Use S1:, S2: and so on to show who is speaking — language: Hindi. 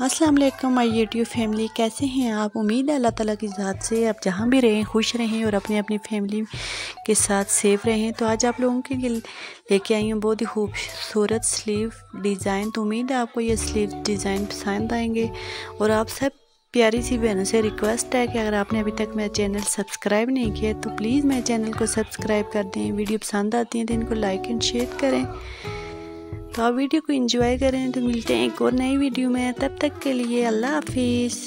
S1: अस्सलाम वालेकुम माय यूट्यूब फैमिली। कैसे हैं आप? उम्मीद है अल्लाह ताला की ज़ात से आप जहाँ भी रहें, खुश रहें और अपनी अपनी फैमिली के साथ सेफ़ रहें। तो आज आप लोगों के लिए लेके आई हूँ बहुत ही खूबसूरत स्लीव डिज़ाइन। तो उम्मीद है आपको ये स्लीव डिज़ाइन पसंद आएँगे। और आप सब प्यारी सी बहनों से रिक्वेस्ट है कि अगर आपने अभी तक मेरा चैनल सब्सक्राइब नहीं किया तो प्लीज़ मेरे चैनल को सब्सक्राइब कर दें। वीडियो पसंद आती है तो इनको लाइक एंड शेयर करें। तो आप वीडियो को एंजॉय करें तो मिलते हैं एक और नई वीडियो में। तब तक के लिए अल्लाह हाफिज़।